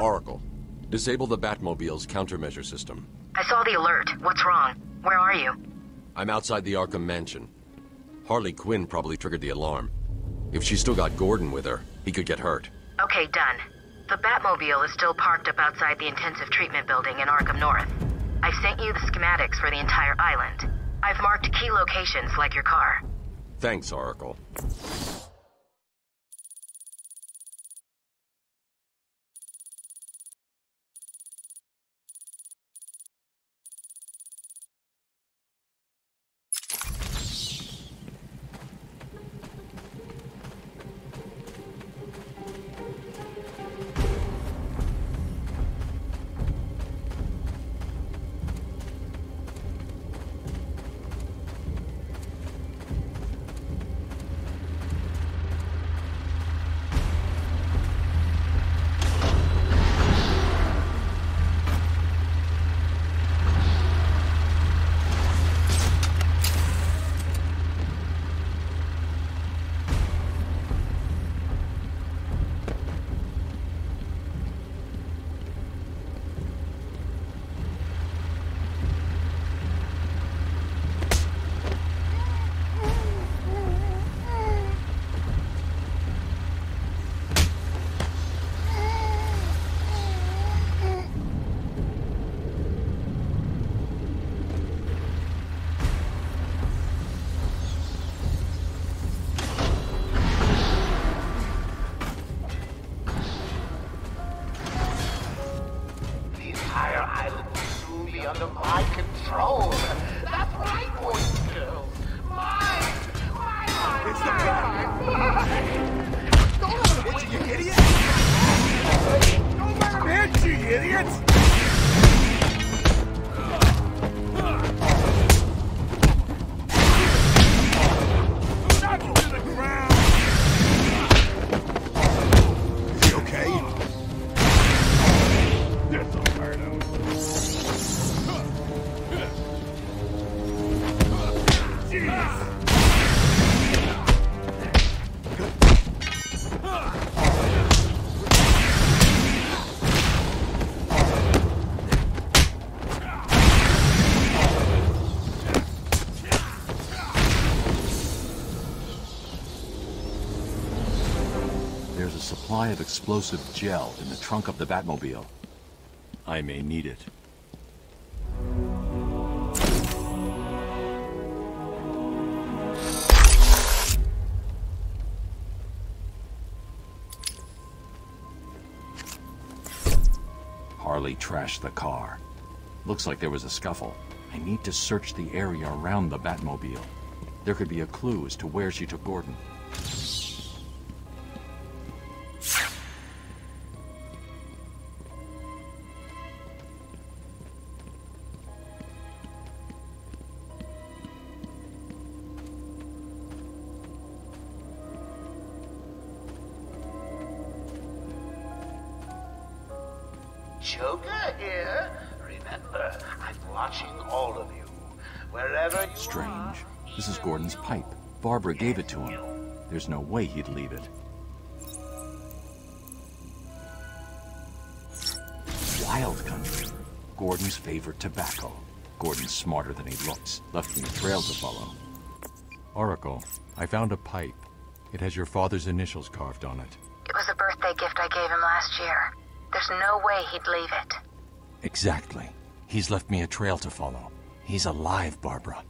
Oracle, disable the Batmobile's countermeasure system. I saw the alert. What's wrong? Where are you? I'm outside the Arkham Mansion. Harley Quinn probably triggered the alarm. If she still got Gordon with her, he could get hurt. Okay, done. The Batmobile is still parked up outside the intensive treatment building in Arkham North. I've sent you the schematics for the entire island. I've marked key locations like your car. Thanks, Oracle. Under my control. A supply of explosive gel in the trunk of the Batmobile. I may need it. Harley trashed the car. Looks like there was a scuffle. I need to search the area around the Batmobile. There could be a clue as to where she took Gordon. Watching all of you. Wherever you Strange. are, This is Gordon's pipe. Barbara gave it to him. There's no way he'd leave it. Wild country. Gordon's favorite tobacco. Gordon's smarter than he looks. Left me a trail to follow. Oracle, I found a pipe. It has your father's initials carved on it. It was a birthday gift I gave him last year. There's no way he'd leave it. Exactly. He's left me a trail to follow. He's alive, Barbara.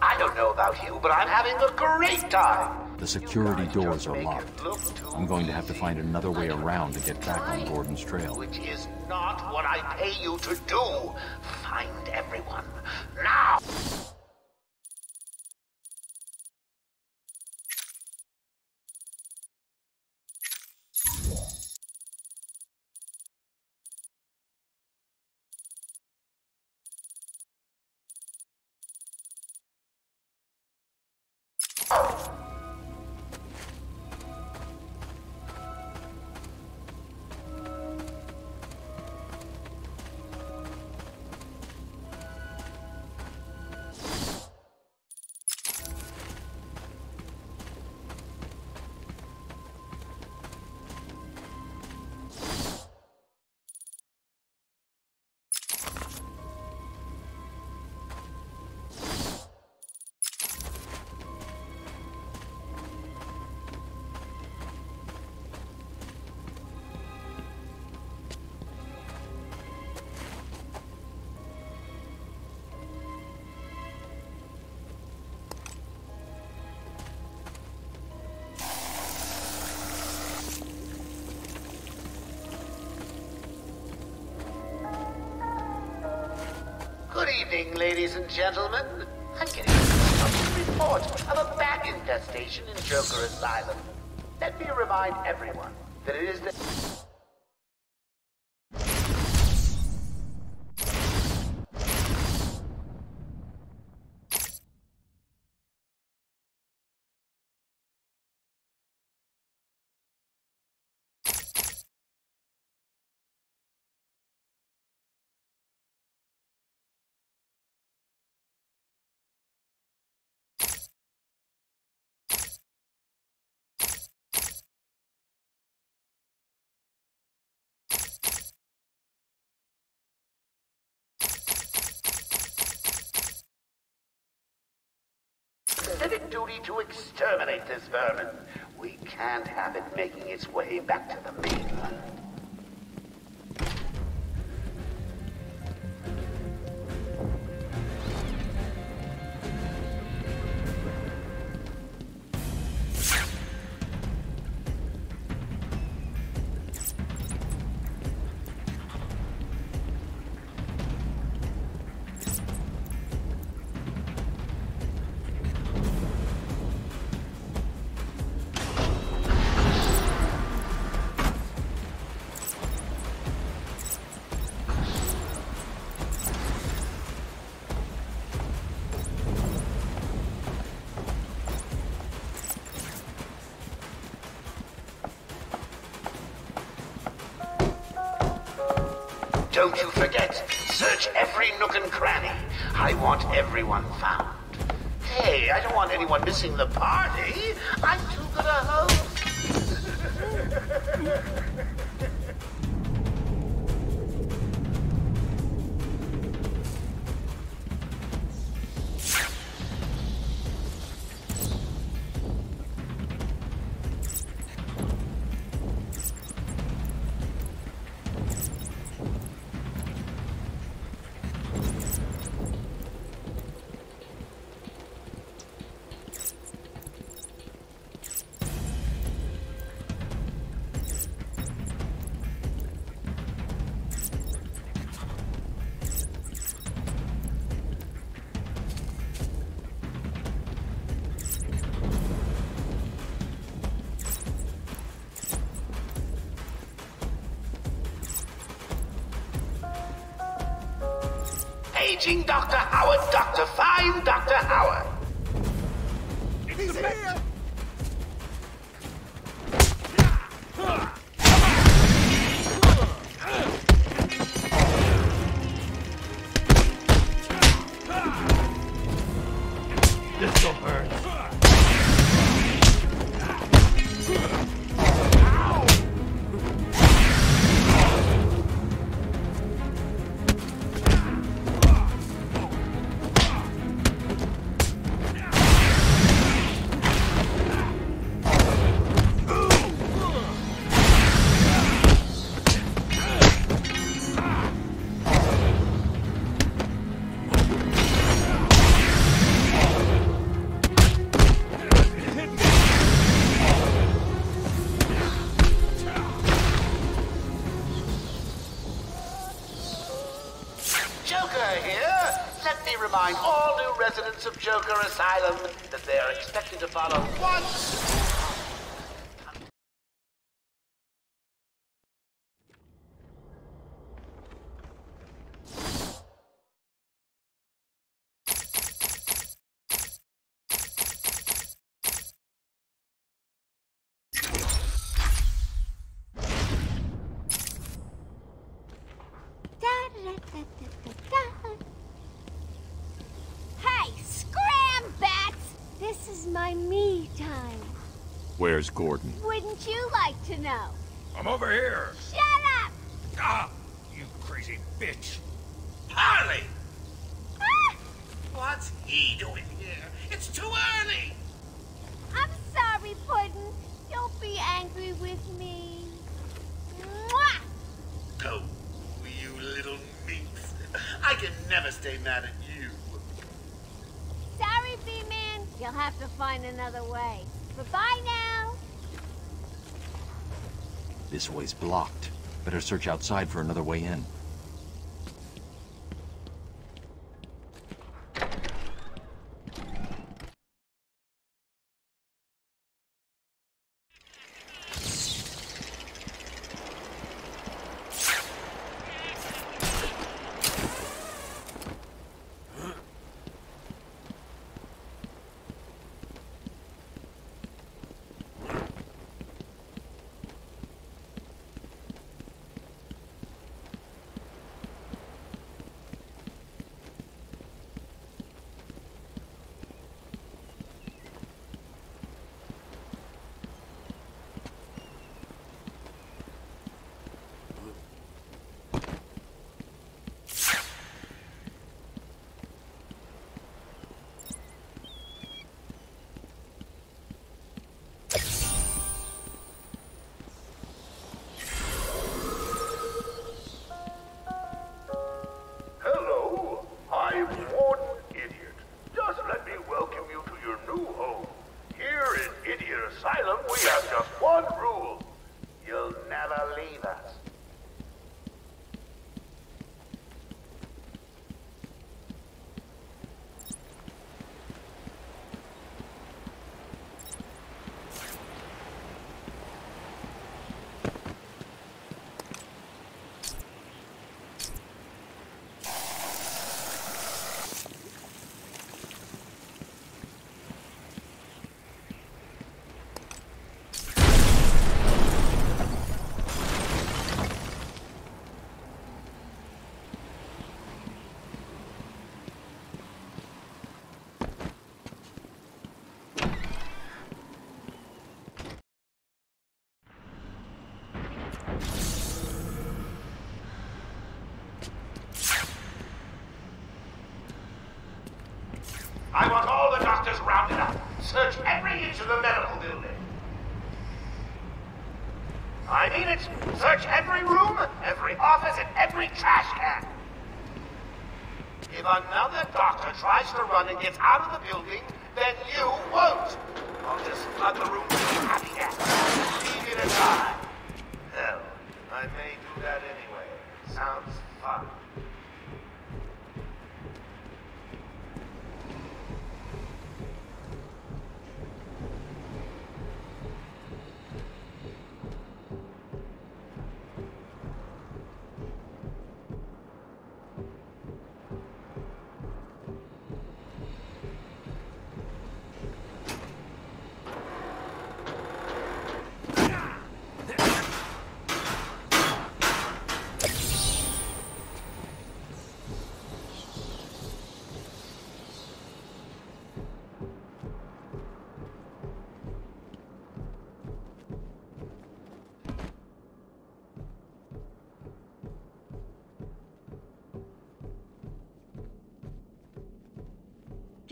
I don't know about you, but I'm having a great time. The security doors are locked. I'm going to have to find another way around to get back on Gordon's trail. Which is not what I pay you to do. Find everyone. Now! Evening, ladies and gentlemen. I'm getting a report of a bat infestation in Joker Asylum. Let me remind everyone that it is the... civic duty to exterminate this vermin. We can't have it making its way back to the mainland. Don't you forget, search every nook and cranny. I want everyone found. Hey, I don't want anyone missing the party. I'm too good a host. Dr. Howard, Dr. Fine Dr. Howard. Residents Asylum that they are expected to follow one. Hey, scram, bats! This is my me time. Where's Gordon? Wouldn't you like to know? I'm over here. Shut up! Ah, you crazy bitch. Harley! Ah! What's he doing here? It's too early. I'm sorry, Puddin'. Don't be angry with me. Mwah! Oh, you little minx. I can never stay mad at you. Sorry, B-Man. You'll have to find another way. Bye-bye now. This way's blocked. Better search outside for another way in. Search every inch of the medical building. I mean it. Search every room, every office, and every trash can. If another doctor tries to run and gets out of the building, then you won't. I'll just flood the room with happy gas. Leave you to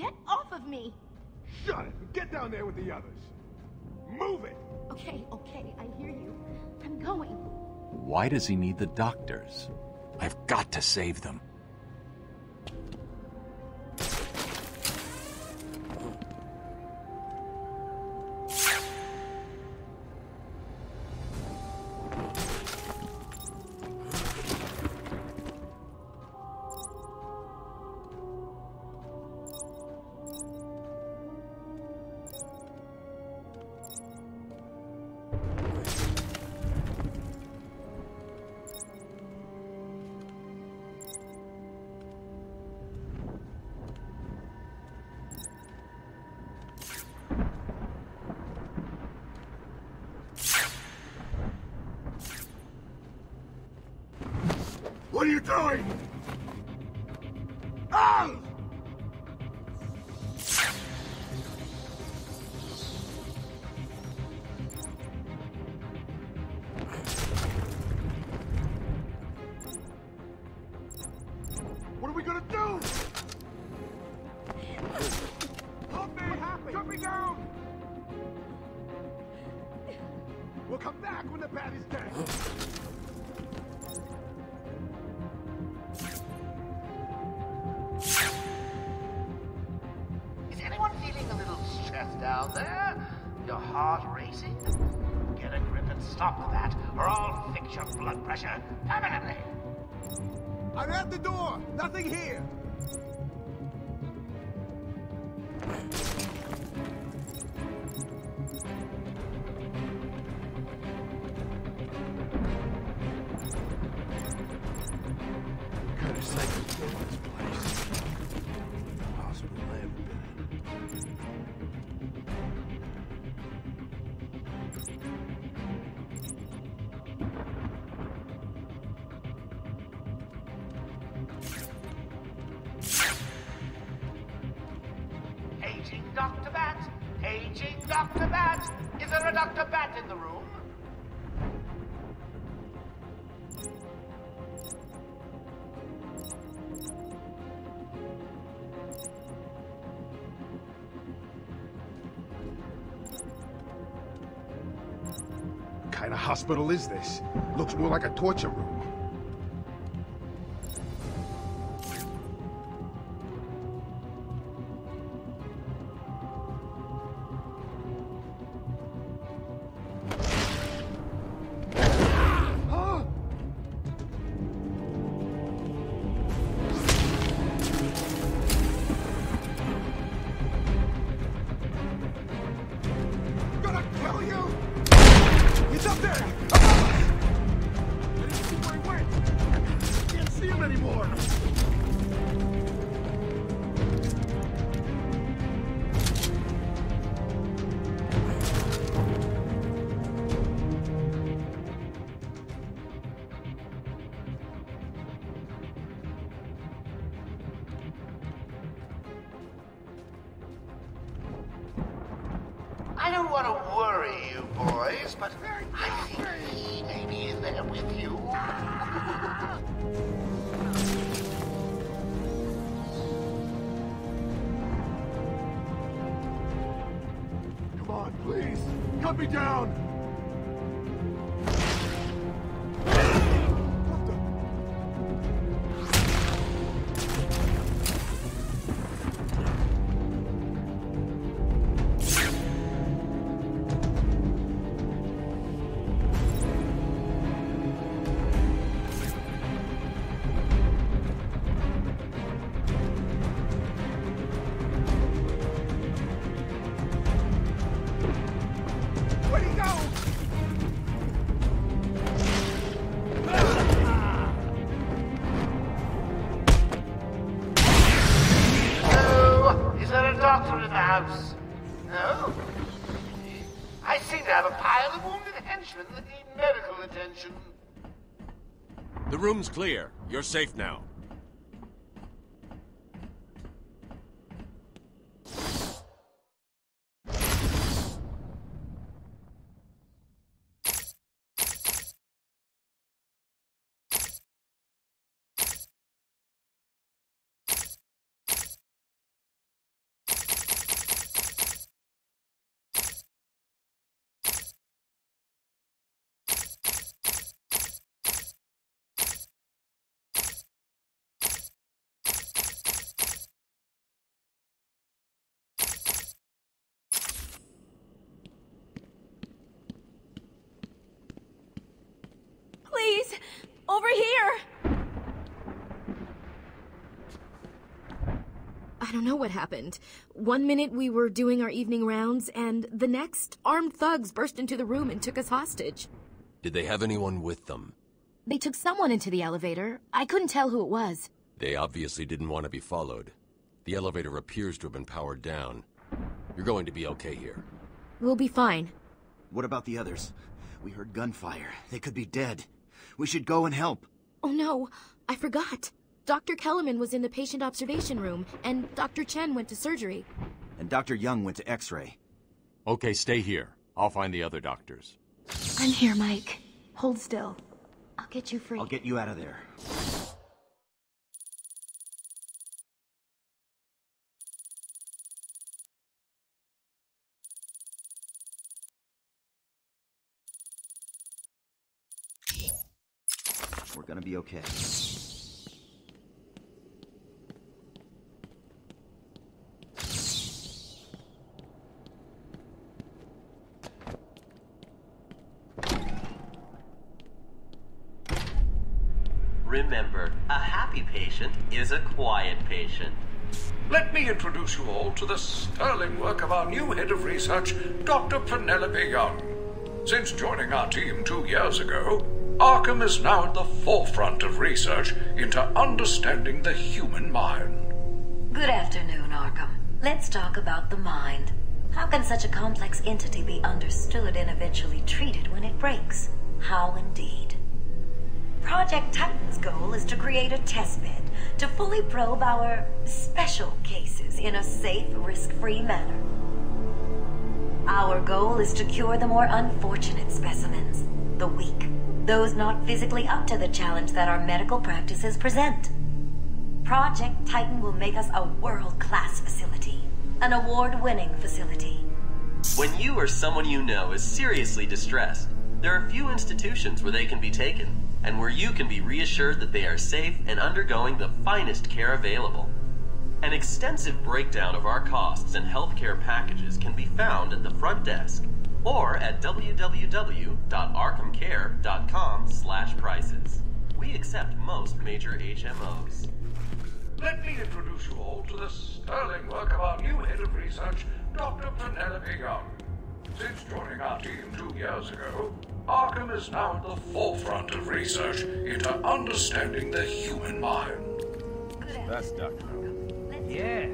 Get off of me! Shut it! and Get down there with the others! Move it! Okay, okay, I hear you. I'm going. Why does he need the doctors? I've got to save them. What are you doing? Ah! At the door! Nothing here! Kind of hospital is this? Looks more like a torture room. I don't want to worry you boys, but I think he may be in there with you. Come on, please. Cut me down! House? No? I seem to have a pile of wounded henchmen that need medical attention. The room's clear. You're safe now. Please! Over here! I don't know what happened. One minute we were doing our evening rounds, and the next, armed thugs burst into the room and took us hostage. Did they have anyone with them? They took someone into the elevator. I couldn't tell who it was. They obviously didn't want to be followed. The elevator appears to have been powered down. You're going to be okay here. We'll be fine. What about the others? We heard gunfire. They could be dead. We should go and help. Oh no, I forgot. Dr. Kellerman was in the patient observation room, and Dr. Chen went to surgery. And Dr. Young went to X-ray. Okay, stay here. I'll find the other doctors. I'm here, Mike. Hold still. I'll get you free. I'll get you out of there. We're gonna be okay. Remember, a happy patient is a quiet patient. Let me introduce you all to the sterling work of our new head of research, Dr. Penelope Young. Since joining our team two years ago, Arkham is now at the forefront of research into understanding the human mind. Good afternoon, Arkham. Let's talk about the mind. How can such a complex entity be understood and eventually treated when it breaks? How indeed. Project Titan's goal is to create a testbed to fully probe our special cases in a safe, risk-free manner. Our goal is to cure the more unfortunate specimens, the weak, those not physically up to the challenge that our medical practices present. Project Titan will make us a world-class facility, an award-winning facility. When you or someone you know is seriously distressed, there are few institutions where they can be taken, and where you can be reassured that they are safe and undergoing the finest care available. An extensive breakdown of our costs and healthcare packages can be found at the front desk or at www.arkhamcare.com/prices. We accept most major HMOs. Let me introduce you all to the sterling work of our new head of research, Dr. Penelope Young. Since joining our team two years ago, Arkham is now at the forefront of research into understanding the human mind. That's Dr. Yeah,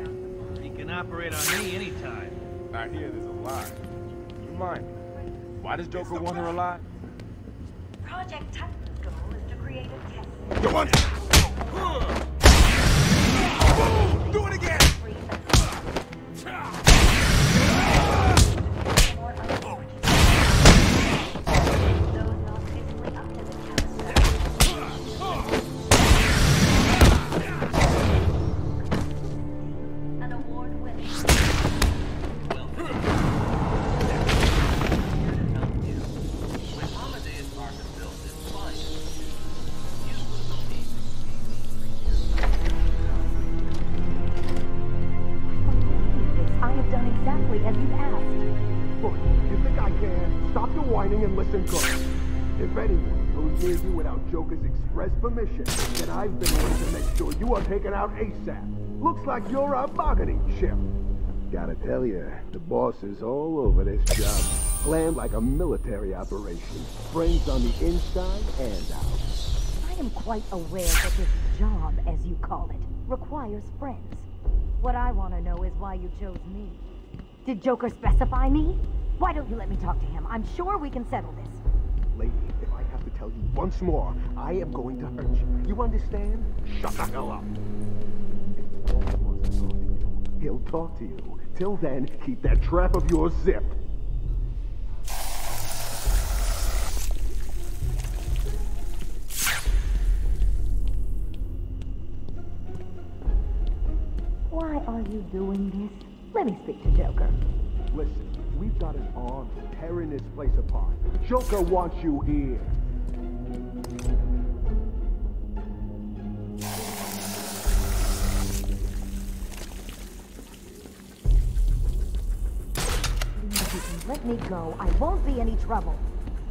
he can operate on me anytime. I hear there's a lie. Remind me, why does Joker want her alive? Project Titan's goal is to create a test Go on! Do it again! can, stop the whining and listen close. If anyone goes near you without Joker's express permission, then I've been ordered to make sure you are taken out ASAP. Looks like you're a bargaining chip. Gotta tell you, the boss is all over this job. Planned like a military operation. Brains on the inside and out. I am quite aware that this job, as you call it, requires friends. What I want to know is why you chose me. Did Joker specify me? Why don't you let me talk to him? I'm sure we can settle this. Lady, if I have to tell you once more, I am going to hurt you. You understand? Shut the hell up. If boss wants to talk to you, he'll talk to you. Till then, keep that trap of yours zipped. Why are you doing this? Let me speak to Joker. Listen, we've got an army tearing this place apart. Joker wants you here. If you can let me go, I won't be any trouble.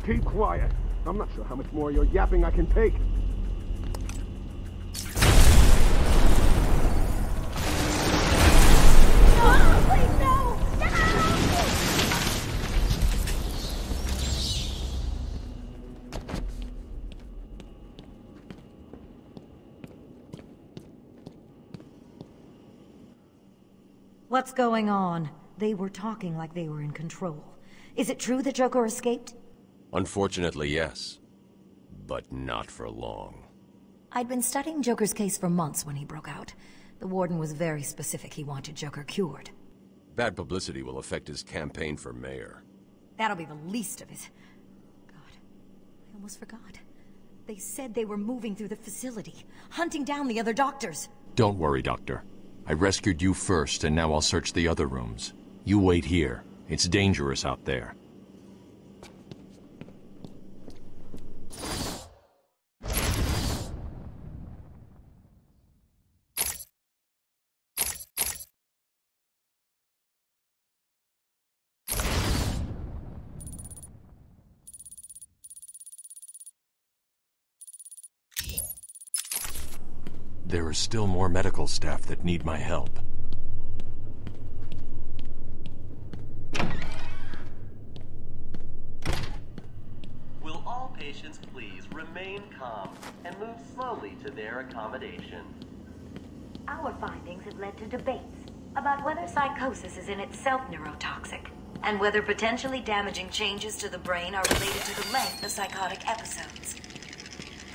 Keep quiet. I'm not sure how much more of your yapping I can take. Going on? They were talking like they were in control. Is it true that Joker escaped? Unfortunately, yes. But not for long. I'd been studying Joker's case for months when he broke out. The Warden was very specific he wanted Joker cured. Bad publicity will affect his campaign for mayor. That'll be the least of it. God, I almost forgot. They said they were moving through the facility, hunting down the other doctors. Don't worry, Doctor. I rescued you first, and now I'll search the other rooms. You wait here. It's dangerous out there. There are still more medical staff that need my help. Will all patients please remain calm and move slowly to their accommodation? Our findings have led to debates about whether psychosis is in itself neurotoxic, and whether potentially damaging changes to the brain are related to the length of psychotic episodes.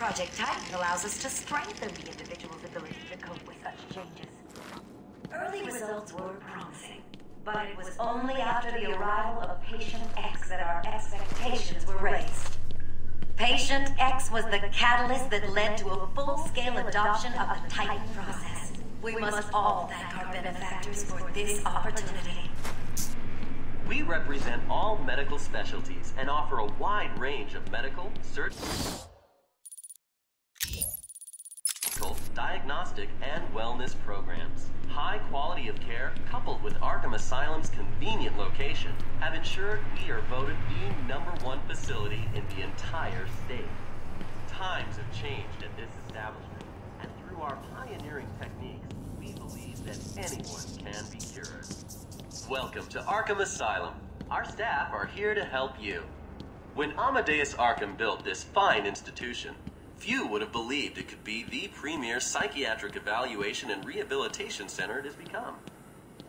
Project Titan allows us to strengthen the individual's ability to cope with such changes. Early results were promising, but it was only after the arrival of Patient X that our expectations were raised. Patient X was the catalyst that led to a full-scale adoption of the Titan process. We must all thank our benefactors for this opportunity. We represent all medical specialties and offer a wide range of medical, surgical, diagnostic, and wellness programs. High quality of care, coupled with Arkham Asylum's convenient location, have ensured we are voted the number one facility in the entire state. Times have changed at this establishment, and through our pioneering techniques, we believe that anyone can be cured. Welcome to Arkham Asylum. Our staff are here to help you. When Amadeus Arkham built this fine institution, few would have believed it could be the premier psychiatric evaluation and rehabilitation center it has become.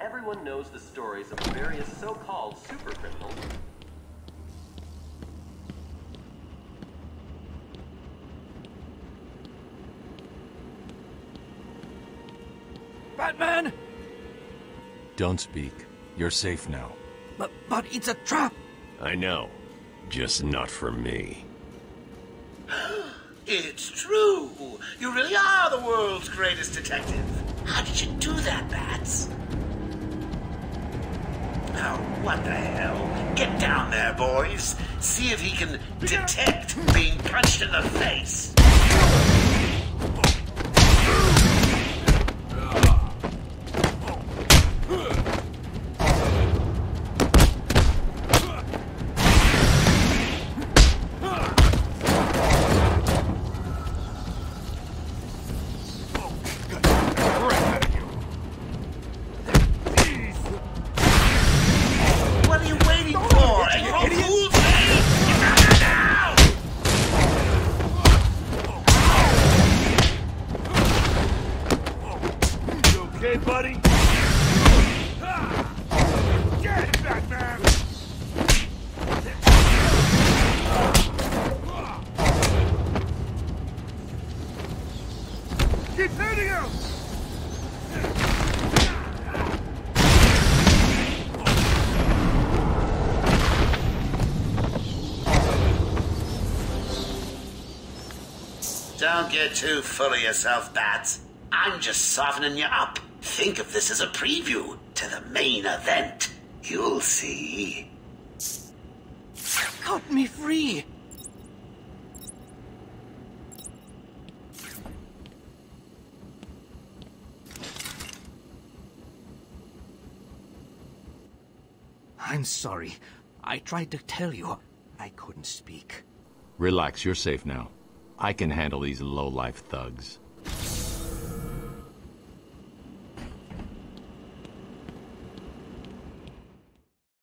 Everyone knows the stories of the various so-called supercriminals Batman! Don't speak. You're safe now. But, but it's a trap! I know. Just not for me. It's true. You really are the world's greatest detective. How did you do that, Bats? Oh, what the hell? Get down there, boys. See if he can detect being punched in the face. Keep him! Don't get too full of yourself, Bats. I'm just softening you up. Think of this as a preview to the main event. You'll see. Cut me free! I'm sorry. I tried to tell you. I couldn't speak. Relax, you're safe now. I can handle these low-life thugs.